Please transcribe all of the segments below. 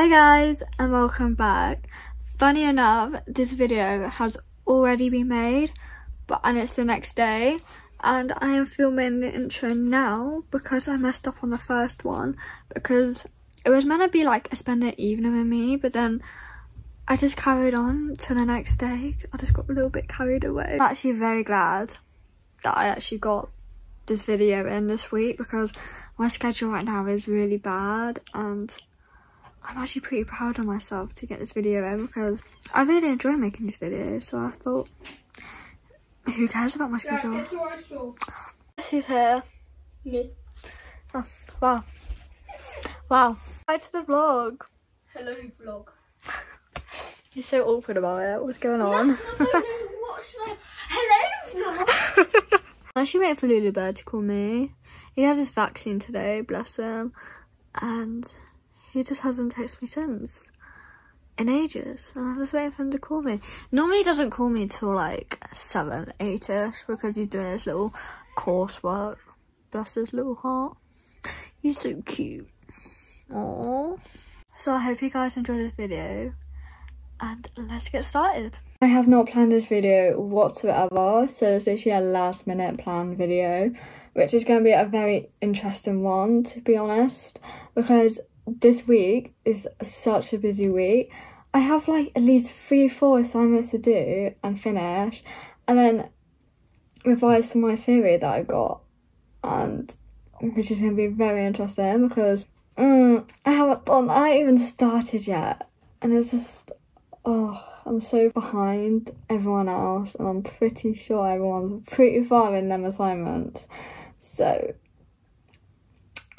Hi guys and welcome back. Funny enough, this video has already been made, but and it's the next day and I am filming the intro now because I messed up on the first one because it was meant to be like a spend an evening with me but then I just carried on to the next day. I just got a little bit carried away. I'm actually very glad that I actually got this video in this week because my schedule right now is really bad and I'm actually pretty proud of myself to get this video in because I really enjoy making these videos so I thought who cares about my schedule? Yes, who's here? Me. Oh, wow. Wow. Hi to the vlog. Hello vlog. You're so awkward about it. What's going on? No, no, no, what's that? Hello vlog. I'm actually waiting for Lulu Bird to call me. He had his vaccine today, bless him. And he just hasn't texted me since. In ages. And I'm just waiting for him to call me. Normally he doesn't call me till like 7, 8ish because he's doing his little coursework. Bless his little heart. He's so cute. Aww. So I hope you guys enjoyed this video. And let's get started. I have not planned this video whatsoever, so it's literally a last minute planned video, which is going to be a very interesting one, to be honest, because this week is such a busy week. I have like at least three or four assignments to do and finish, and then revise for my theory that I got, and which is going to be very interesting because mm, I haven't done, I haven't even started yet, and it's just, oh, I'm so behind everyone else and I'm pretty sure everyone's pretty far in them assignments. So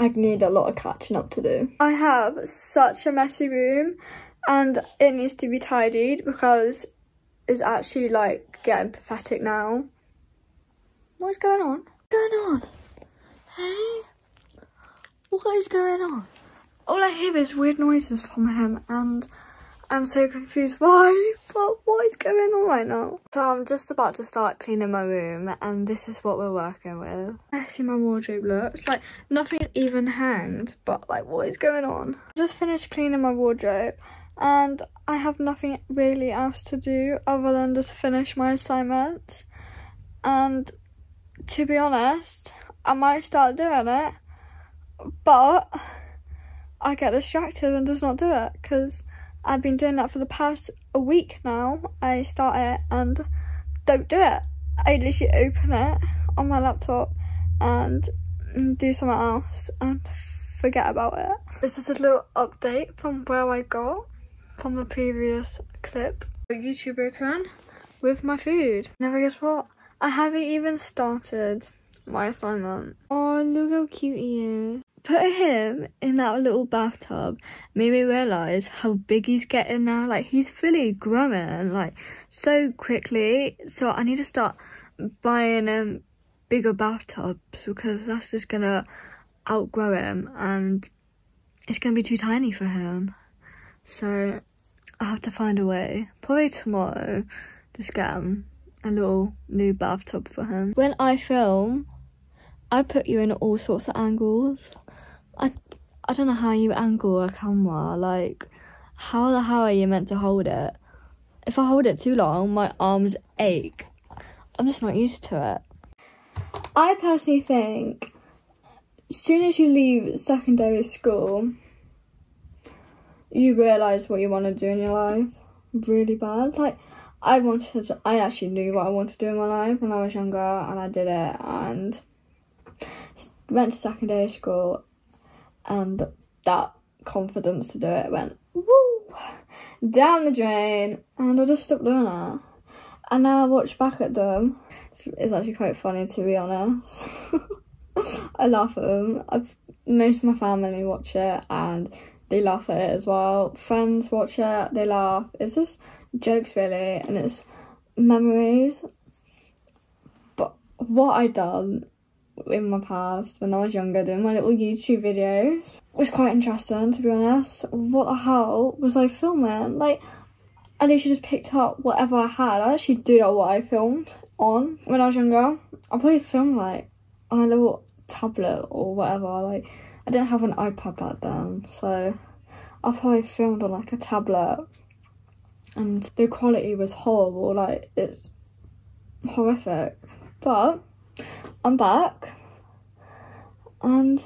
I need a lot of catching up to do. I have such a messy room and it needs to be tidied because it's actually like getting pathetic now. What's going on? What's going on? Hey? What is going on? All I hear is weird noises from him and I'm so confused why, but what is going on right now? So I'm just about to start cleaning my room and this is what we're working with. I see my wardrobe looks like nothing even hanged, but like what is going on? I just finished cleaning my wardrobe and I have nothing really else to do other than just finish my assignments. And to be honest, I might start doing it, but I get distracted and does not do it because I've been doing that for the past a week now. I start it and don't do it. I literally open it on my laptop and do something else and forget about it. This is a little update from where I got from the previous clip. YouTube open with my food. Never guess what? I haven't even started my assignment. Oh, look how cute he is put him in that little bathtub made me realise how big he's getting now. Like, he's fully growing, like, so quickly. So I need to start buying him bigger bathtubs because that's just gonna outgrow him and it's gonna be too tiny for him. So I have to find a way. Probably tomorrow, just get him a little new bathtub for him. When I film, I put you in all sorts of angles. I, I don't know how you angle a camera, like, how the hell are you meant to hold it? If I hold it too long, my arms ache. I'm just not used to it. I personally think, as soon as you leave secondary school, you realise what you want to do in your life really bad. Like, I wanted, to, I actually knew what I wanted to do in my life when I was younger, and I did it, and went to secondary school and that confidence to do it went woo down the drain and I just stopped doing it. And now I watch back at them. It's, it's actually quite funny to be honest. I laugh at them. I've, most of my family watch it and they laugh at it as well. Friends watch it, they laugh. It's just jokes really and it's memories. But what I done in my past when I was younger doing my little YouTube videos. It was quite interesting to be honest. What the hell was I filming? Like, I literally just picked up whatever I had. I actually do know what I filmed on when I was younger. I probably filmed like on a little tablet or whatever. Like, I didn't have an iPad back then, so I probably filmed on like a tablet and the quality was horrible, like it's horrific. But I'm back and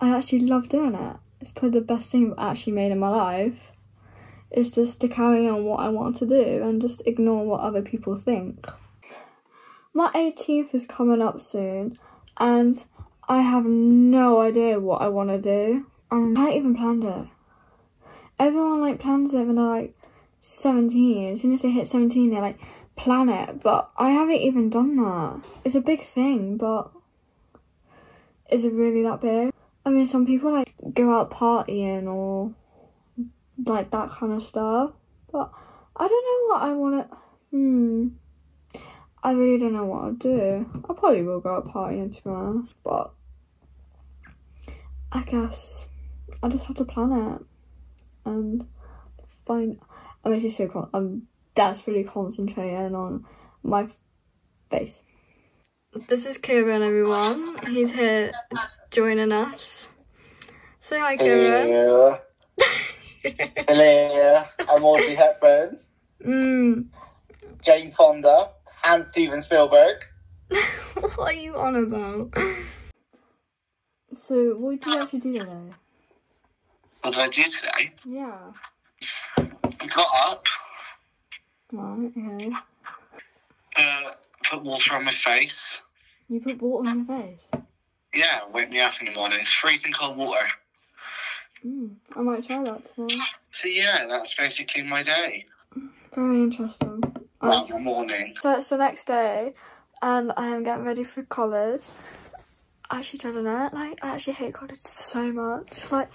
I actually love doing it. It's probably the best thing I've actually made in my life. Is just to carry on what I want to do and just ignore what other people think. My 18th is coming up soon and I have no idea what I want to do. Um, I haven't even planned it. Everyone like plans it when they're like 17. As soon as they hit 17 they're like plan it but I haven't even done that. It's a big thing but is it really that big? I mean some people like go out partying or like that kind of stuff but I don't know what I want to... Hmm. I really don't know what I'll do. I probably will go out partying to be honest, but I guess I just have to plan it and find. I'm actually so con- I'm desperately concentrating on my face. This is Kieran, everyone. He's here joining us. Say hi, Kieran. Hello. Hello. I'm Audrey Hepburn, Mm. Jane Fonda, and Steven Spielberg. what are you on about? So, what did you actually do today? What did I do today? Yeah. I got up, Right, okay. uh, put water on my face. You put water on your face? Yeah, wake me up in the morning. It's freezing cold water. Mm. I might try that tomorrow. So yeah, that's basically my day. Very interesting. Well, Um, morning. so it's the next day, and I am getting ready for college. I actually don't know. Like, I actually hate college so much. Like,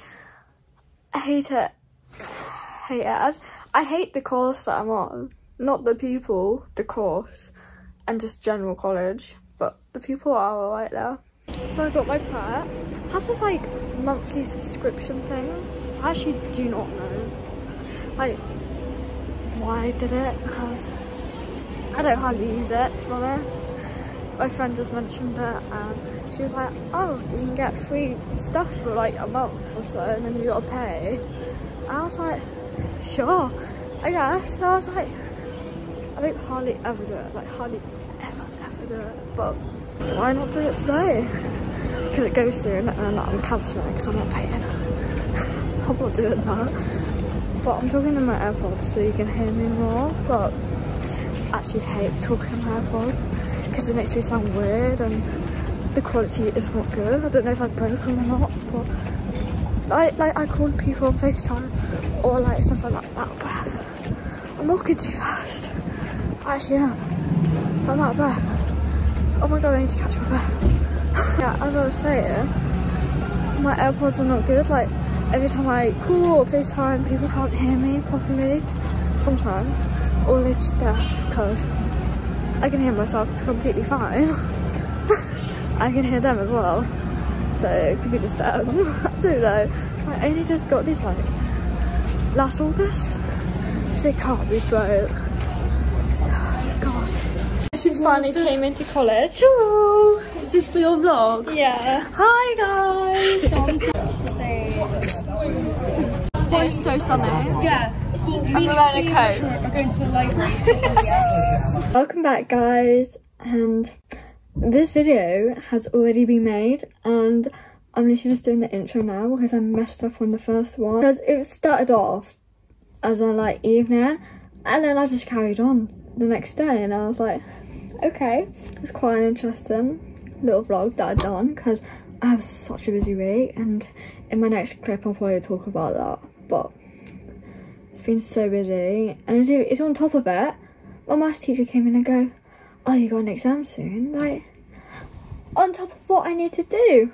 I hate it. I hate it. I hate the course that I'm on. Not the people, the course, and just general college. But the people are alright there. So I got my prep. I have this like monthly subscription thing. I actually do not know. Like, why I did it because I don't hardly use it to be honest. My friend just mentioned it and she was like, oh, you can get free stuff for like a month or so and then you gotta pay. I was like, sure, I guess. So I was like, I don't hardly ever do it, like hardly ever, ever do it. But why not do it today? Because it goes soon and I'm cancelling it because I'm not paying. I'm not doing that. But I'm talking in my AirPods so you can hear me more. But I actually hate talking in my AirPods because it makes me sound weird and the quality is not good. I don't know if I broke them or not. But I, like I called people on FaceTime or like stuff like that. I'm walking too fast. I actually am. I'm out of breath. Oh my god, I need to catch my breath. yeah, as I was saying, my AirPods are not good. Like every time I call or FaceTime, people can't hear me properly. Sometimes, or they're just deaf because I can hear myself completely fine. I can hear them as well. So it could be just them. I don't know. I only just got these like last August. So it can't be broke. God. She finally came into college. Hello. Is this for your vlog? Yeah. Hi guys. It's so sunny. yeah. I'm wearing a coat. We're going to the library. Welcome back guys and this video has already been made and I'm literally just doing the intro now because I messed up on the first one because it started off as a like evening and then I just carried on the next day and I was like okay. It's quite an interesting little vlog that I've done because I have such a busy week and in my next clip I'll probably talk about that but it's been so busy. And it's, on top of it. My maths teacher came in and go oh you got an exam soon? Like on top of what I need to do.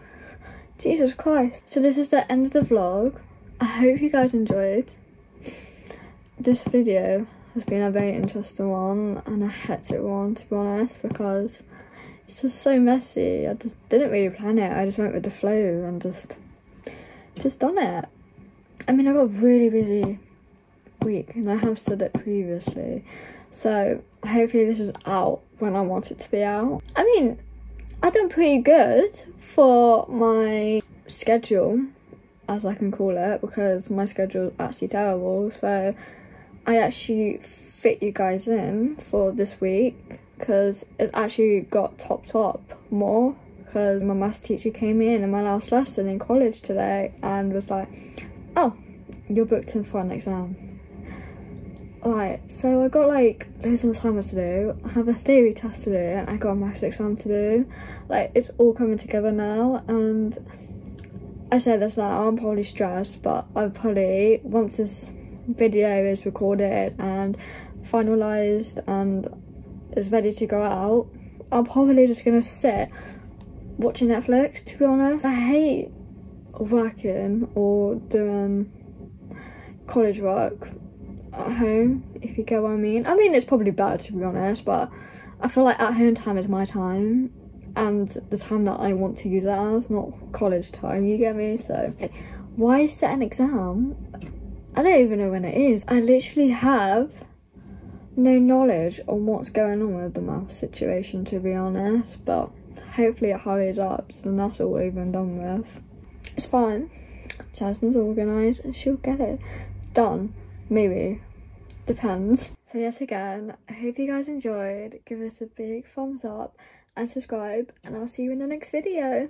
Jesus Christ. So this is the end of the vlog. I hope you guys enjoyed this video has been a very interesting one and a hectic one to be honest because it's just so messy. I just didn't really plan it. I just went with the flow and just just done it. I mean I got really busy week and I have said it previously. So hopefully this is out when I want it to be out. I mean I've done pretty good for my schedule as I can call it, because my schedule is actually terrible. So I actually fit you guys in for this week because it's actually got topped up more because my maths teacher came in in my last lesson in college today and was like, oh, you're booked in for an exam. Right, so I got like loads of assignments to do, I have a theory test to do, and I got a maths exam to do. Like, it's all coming together now, and I say this now, I'm probably stressed, but I'll probably, once this video is recorded and finalised and is ready to go out, I'm probably just gonna sit watching Netflix, to be honest. I hate working or doing college work at home, if you get what I mean. I mean, it's probably bad to be honest, but I feel like at home time is my time and the time that I want to use it as, not college time, you get me? So, why set an exam? I don't even know when it is. I literally have no knowledge on what's going on with the math situation, to be honest, but hopefully it hurries up, so that's all even done with. It's fine. Jasmin's organised and she'll get it done. Maybe. Depends. So yes again, I hope you guys enjoyed. Give us a big thumbs up and subscribe and I'll see you in the next video.